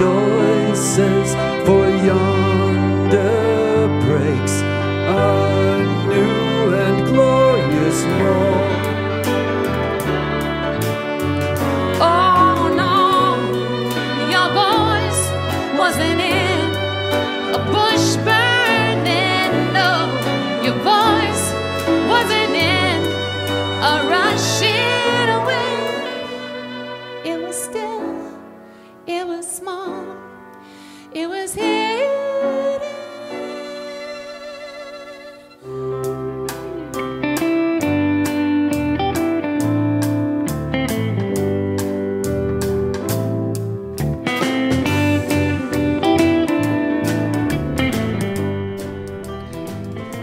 yo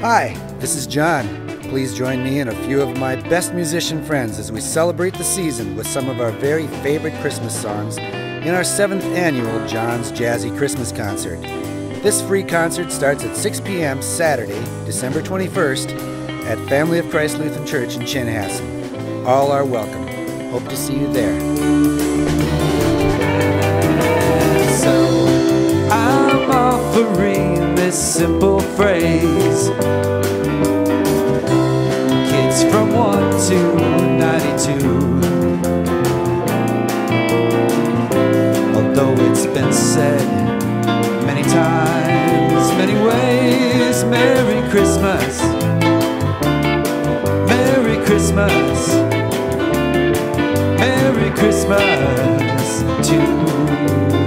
Hi, this is John. Please join me and a few of my best musician friends as we celebrate the season with some of our very favorite Christmas songs in our seventh annual John's Jazzy Christmas Concert. This free concert starts at 6 p.m. Saturday, December 21st at Family of Christ Lutheran Church in Chanhassen. All are welcome. Hope to see you there. So I'm offering simple phrase. Kids from 1 to 92. Although it's been said many times, many ways, Merry Christmas. Merry Christmas. Merry Christmas to you.